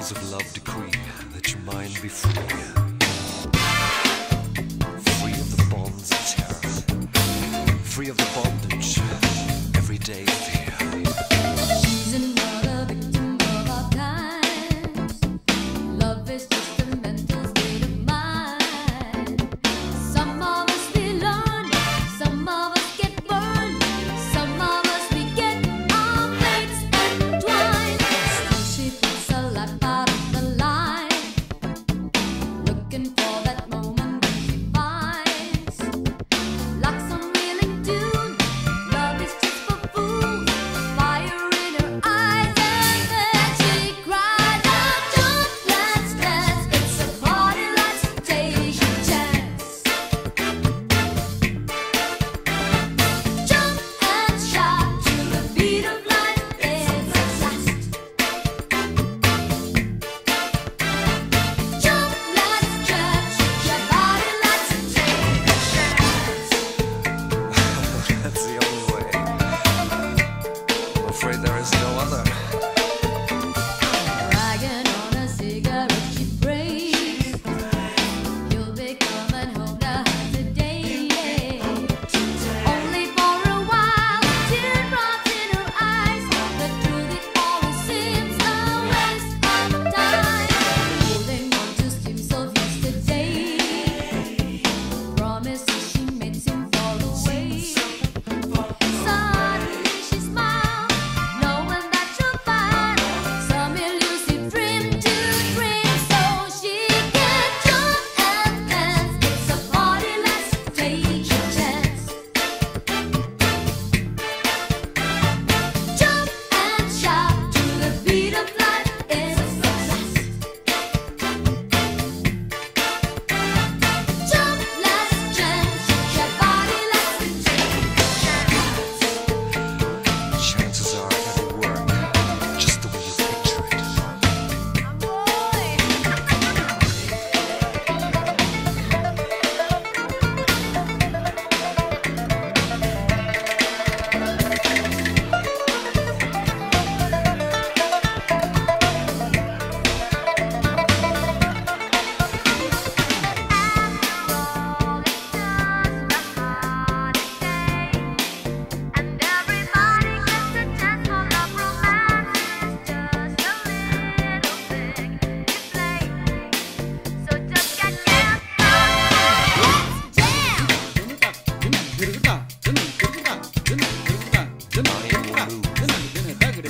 of love decree that your mind be free. Free of the bonds of terror. Free of the bondage. Every day of fear. looking for. afraid there is no other.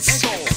soul.